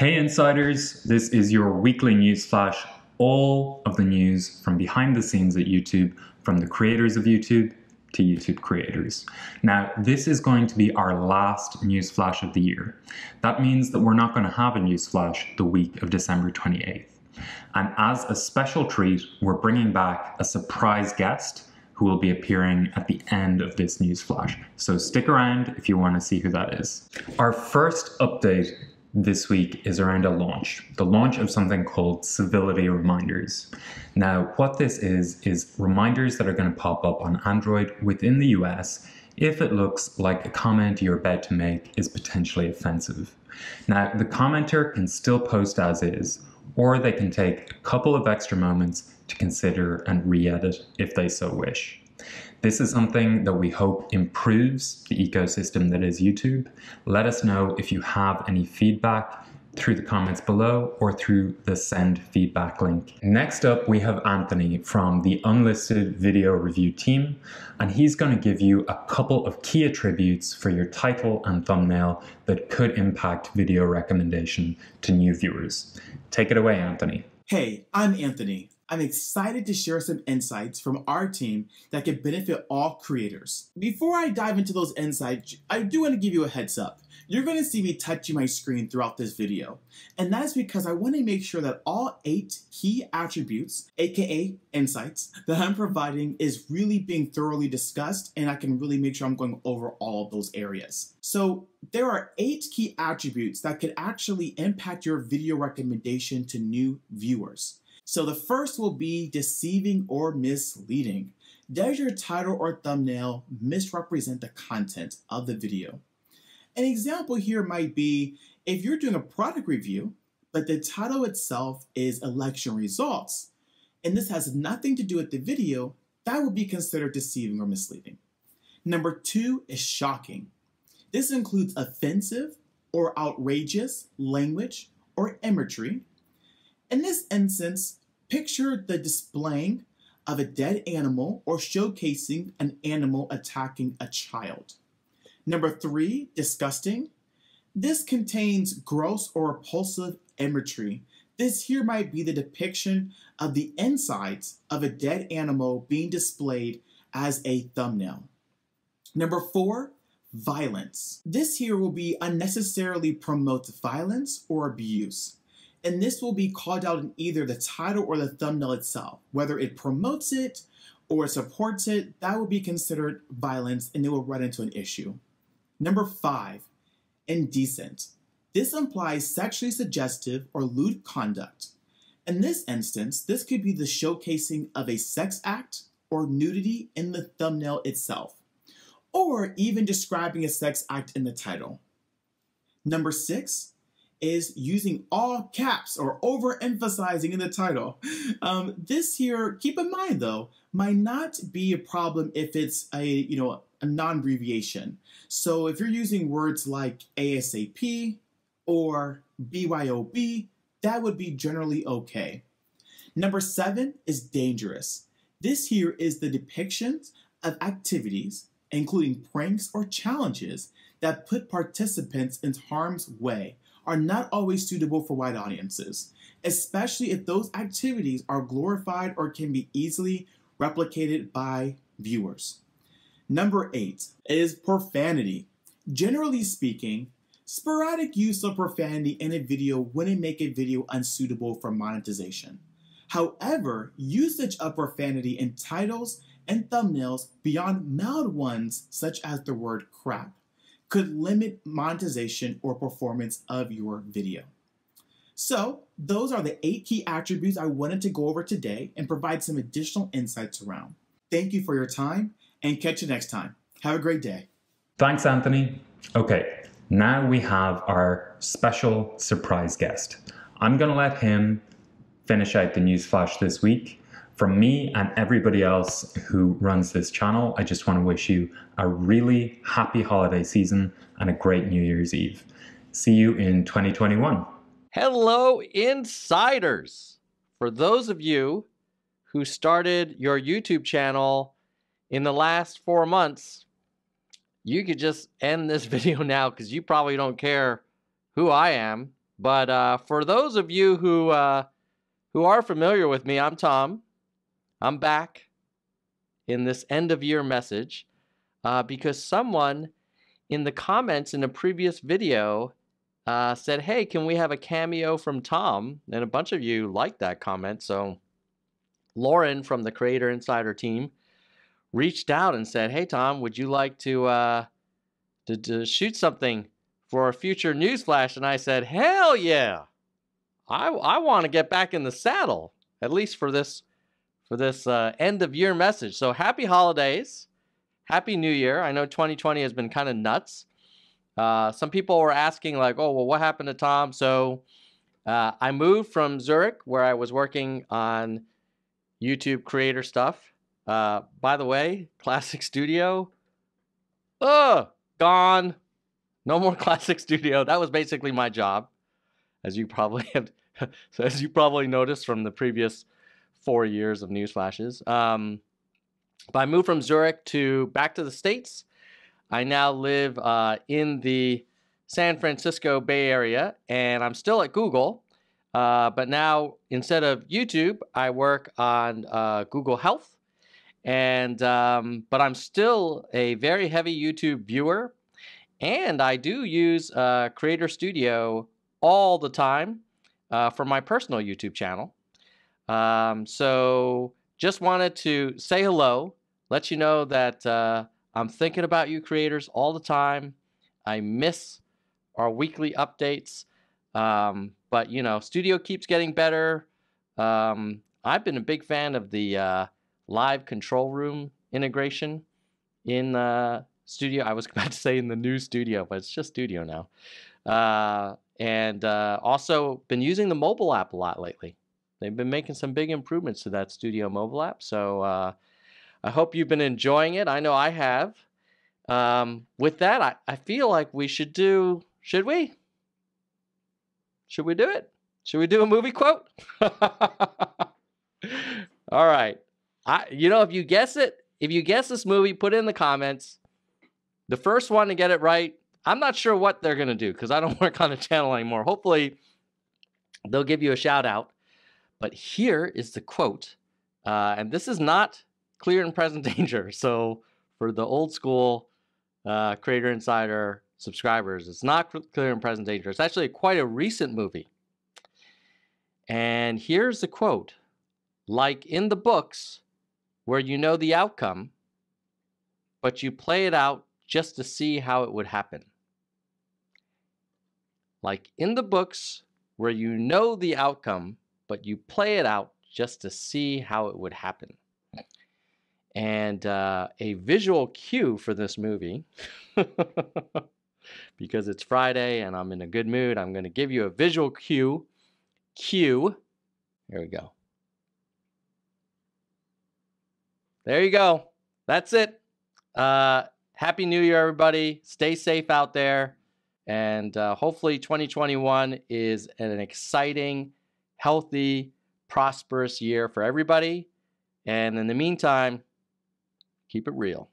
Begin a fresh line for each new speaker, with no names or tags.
Hey insiders, this is your weekly news flash. All of the news from behind the scenes at YouTube, from the creators of YouTube to YouTube creators. Now, this is going to be our last news flash of the year. That means that we're not going to have a news flash the week of December 28th. And as a special treat, we're bringing back a surprise guest who will be appearing at the end of this news flash. So stick around if you want to see who that is. Our first update this week is around a launch, the launch of something called Civility Reminders. Now, what this is, is reminders that are going to pop up on Android within the US if it looks like a comment you're about to make is potentially offensive. Now, the commenter can still post as is, or they can take a couple of extra moments to consider and re-edit if they so wish. This is something that we hope improves the ecosystem that is YouTube. Let us know if you have any feedback through the comments below or through the send feedback link. Next up, we have Anthony from the unlisted video review team, and he's going to give you a couple of key attributes for your title and thumbnail that could impact video recommendation to new viewers. Take it away, Anthony.
Hey, I'm Anthony. I'm excited to share some insights from our team that can benefit all creators. Before I dive into those insights, I do want to give you a heads up. You're going to see me touching my screen throughout this video, and that's because I want to make sure that all eight key attributes, aka insights, that I'm providing is really being thoroughly discussed, and I can really make sure I'm going over all of those areas. So there are eight key attributes that could actually impact your video recommendation to new viewers. So the first will be deceiving or misleading. Does your title or thumbnail misrepresent the content of the video? An example here might be if you're doing a product review, but the title itself is election results, and this has nothing to do with the video, that would be considered deceiving or misleading. Number two is shocking. This includes offensive or outrageous language or imagery. In this instance, Picture the displaying of a dead animal or showcasing an animal attacking a child. Number three, disgusting. This contains gross or repulsive imagery. This here might be the depiction of the insides of a dead animal being displayed as a thumbnail. Number four, violence. This here will be unnecessarily promote violence or abuse and this will be called out in either the title or the thumbnail itself. Whether it promotes it or supports it, that will be considered violence and it will run into an issue. Number five, indecent. This implies sexually suggestive or lewd conduct. In this instance, this could be the showcasing of a sex act or nudity in the thumbnail itself, or even describing a sex act in the title. Number six, is using all caps or overemphasizing in the title. Um, this here, keep in mind though, might not be a problem if it's a, you know, a non-abbreviation. So if you're using words like ASAP or BYOB, that would be generally okay. Number seven is dangerous. This here is the depictions of activities, including pranks or challenges, that put participants in harm's way are not always suitable for wide audiences, especially if those activities are glorified or can be easily replicated by viewers. Number eight is profanity. Generally speaking, sporadic use of profanity in a video wouldn't make a video unsuitable for monetization. However, usage of profanity in titles and thumbnails beyond mild ones, such as the word crap, could limit monetization or performance of your video. So those are the eight key attributes I wanted to go over today and provide some additional insights around. Thank you for your time and catch you next time. Have a great day.
Thanks, Anthony. Okay, now we have our special surprise guest. I'm going to let him finish out the news flash this week from me and everybody else who runs this channel, I just want to wish you a really happy holiday season and a great New Year's Eve. See you in 2021.
Hello, insiders. For those of you who started your YouTube channel in the last four months, you could just end this video now because you probably don't care who I am. But uh, for those of you who uh, who are familiar with me, I'm Tom. I'm back in this end of year message uh, because someone in the comments in a previous video uh, said, "Hey, can we have a cameo from Tom?" And a bunch of you liked that comment, so Lauren from the Creator Insider team reached out and said, "Hey, Tom, would you like to uh, to, to shoot something for a future newsflash?" And I said, "Hell yeah! I I want to get back in the saddle at least for this for this uh, end of year message. So happy holidays, happy New Year. I know 2020 has been kind of nuts." Uh, some people were asking, like, oh, well, what happened to Tom? So uh, I moved from Zurich, where I was working on YouTube creator stuff. Uh, by the way, Classic Studio, oh, gone. No more Classic Studio. That was basically my job, as you probably have, as you probably noticed from the previous four years of news flashes. Um, but I moved from Zurich to back to the States I now live uh, in the San Francisco Bay Area, and I'm still at Google. Uh, but now, instead of YouTube, I work on uh, Google Health. And um, but I'm still a very heavy YouTube viewer, and I do use uh, Creator Studio all the time uh, for my personal YouTube channel. Um, so just wanted to say hello, let you know that uh, I'm thinking about you creators all the time. I miss our weekly updates. Um, but, you know, studio keeps getting better. Um, I've been a big fan of the uh, live control room integration in uh, studio. I was about to say in the new studio, but it's just studio now. Uh, and uh, also been using the mobile app a lot lately. They've been making some big improvements to that studio mobile app. So, uh, I hope you've been enjoying it. I know I have. Um, with that, I, I feel like we should do, should we? Should we do it? Should we do a movie quote? All right. I, you know, if you guess it, if you guess this movie, put it in the comments. The first one to get it right, I'm not sure what they're going to do because I don't work on the channel anymore. Hopefully, they'll give you a shout out. But here is the quote. Uh, and this is not clear and present danger. So for the old school uh, Creator Insider subscribers, it's not clear and present danger. It's actually quite a recent movie. And here's the quote like in the books where you know the outcome, but you play it out just to see how it would happen. Like in the books where you know the outcome, but you play it out just to see how it would happen. And uh, a visual cue for this movie, because it's Friday and I'm in a good mood, I'm going to give you a visual cue. Cue. Here we go. There you go. That's it. Uh, Happy New Year, everybody. Stay safe out there. And uh, hopefully, 2021 is an exciting, healthy, prosperous year for everybody. And in the meantime, Keep it real.